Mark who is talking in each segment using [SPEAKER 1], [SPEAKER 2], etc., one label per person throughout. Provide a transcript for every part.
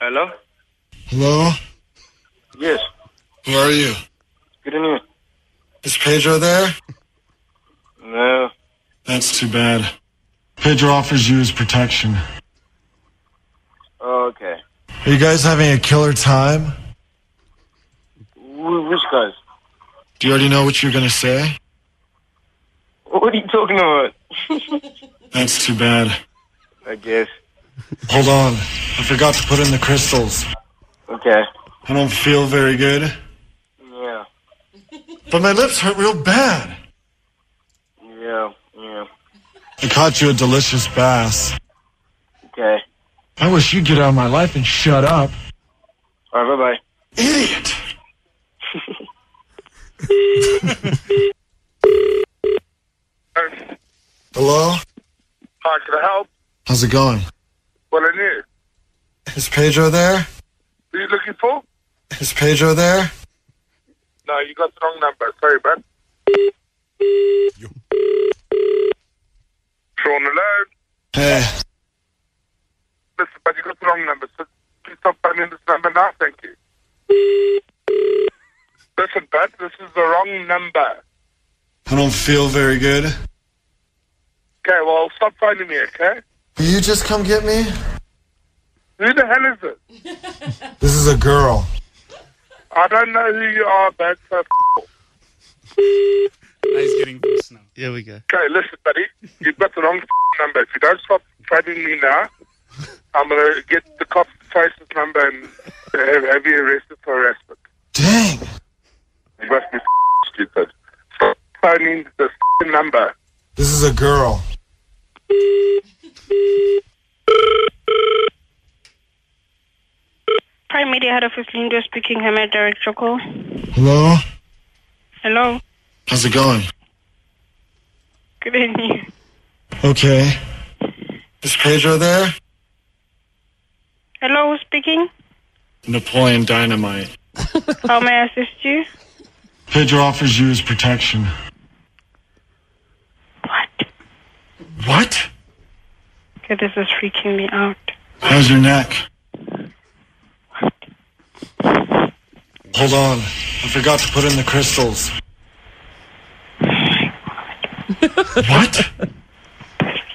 [SPEAKER 1] Hello?
[SPEAKER 2] Hello?
[SPEAKER 1] Yes.
[SPEAKER 2] Who are you?
[SPEAKER 1] Good in you.
[SPEAKER 2] Is Pedro there?
[SPEAKER 1] No.
[SPEAKER 2] That's too bad. Pedro offers you his protection.
[SPEAKER 1] Oh, okay.
[SPEAKER 2] Are you guys having a killer time?
[SPEAKER 1] Which guys?
[SPEAKER 2] Do you already know what you're gonna say?
[SPEAKER 1] What are you talking about?
[SPEAKER 2] That's too bad.
[SPEAKER 1] I guess.
[SPEAKER 2] Hold on. I forgot to put in the crystals.
[SPEAKER 1] Okay.
[SPEAKER 2] I don't feel very good.
[SPEAKER 1] Yeah.
[SPEAKER 2] But my lips hurt real bad.
[SPEAKER 1] Yeah. Yeah.
[SPEAKER 2] I caught you a delicious bass.
[SPEAKER 1] Okay.
[SPEAKER 2] I wish you'd get out of my life and shut up.
[SPEAKER 1] All right. Bye bye.
[SPEAKER 2] Idiot! Hello?
[SPEAKER 3] Hi, can I help?
[SPEAKER 2] How's it going?
[SPEAKER 3] Well, I knew.
[SPEAKER 2] Is Pedro there?
[SPEAKER 3] Who are you looking for?
[SPEAKER 2] Is Pedro there?
[SPEAKER 3] No, you got the wrong number. Sorry, man. Sean alone.
[SPEAKER 2] Hey,
[SPEAKER 3] Listen, but you got the wrong number. So please stop phoning this number now. Thank you. Listen, bud, this is the wrong number.
[SPEAKER 2] I don't feel very good.
[SPEAKER 3] Okay, well, stop phoning me, okay?
[SPEAKER 2] Will you just come get me?
[SPEAKER 3] Who the hell is it?
[SPEAKER 2] This is a girl.
[SPEAKER 3] I don't know who you are, bud. So f-
[SPEAKER 4] he's getting loose now.
[SPEAKER 5] Here we go.
[SPEAKER 3] okay, listen, buddy. You've got the wrong f- number. If you don't stop phoning me now, I'm going to get the cops to trace this number and have, have you arrested for harassment.
[SPEAKER 2] Dang.
[SPEAKER 3] You must be f- stupid. Stop phoning this f- number.
[SPEAKER 2] This is a girl.
[SPEAKER 6] Prime Media Head Office Linda speaking. I'm I direct call?
[SPEAKER 2] Hello?
[SPEAKER 6] Hello.
[SPEAKER 2] How's it going?
[SPEAKER 6] Good evening.
[SPEAKER 2] Okay. Is Pedro there?
[SPEAKER 6] Hello, who's speaking?
[SPEAKER 2] Napoleon Dynamite.
[SPEAKER 6] How may I assist you?
[SPEAKER 2] Pedro offers you his protection.
[SPEAKER 6] What?
[SPEAKER 2] What?
[SPEAKER 6] Okay, this is freaking me out.
[SPEAKER 2] How's your neck? Hold on. I forgot to put in the crystals. what?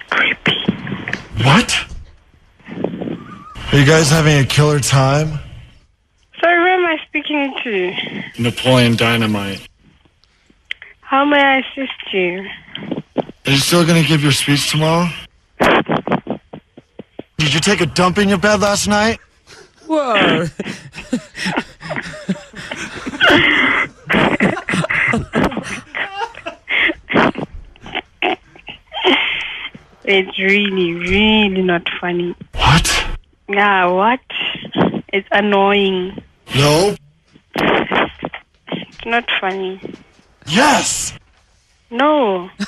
[SPEAKER 6] Creepy.
[SPEAKER 2] What? Are you guys having a killer time?
[SPEAKER 6] Sorry, who am I speaking to?
[SPEAKER 2] Napoleon Dynamite.
[SPEAKER 6] How may I assist you?
[SPEAKER 2] Are you still gonna give your speech tomorrow? Did you take a dump in your bed last night?
[SPEAKER 5] Whoa.
[SPEAKER 6] It's really, really not funny.
[SPEAKER 2] What?
[SPEAKER 6] Yeah, what? It's annoying.
[SPEAKER 2] No.
[SPEAKER 6] It's not funny.
[SPEAKER 2] Yes.
[SPEAKER 6] No.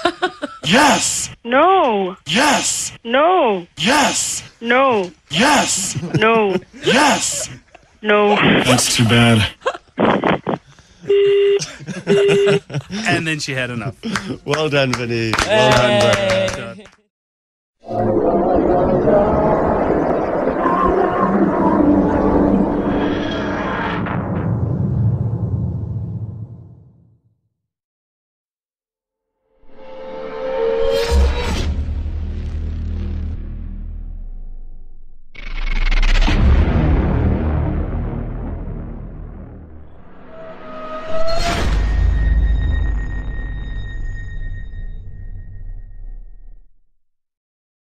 [SPEAKER 2] Yes.
[SPEAKER 6] No.
[SPEAKER 2] Yes.
[SPEAKER 6] No.
[SPEAKER 2] Yes.
[SPEAKER 6] No.
[SPEAKER 2] Yes.
[SPEAKER 6] No.
[SPEAKER 2] Yes.
[SPEAKER 6] No.
[SPEAKER 2] That's too bad.
[SPEAKER 4] And then she had enough.
[SPEAKER 5] Well done, Vinny. Well done, brother.
[SPEAKER 4] God.